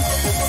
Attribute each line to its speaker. Speaker 1: you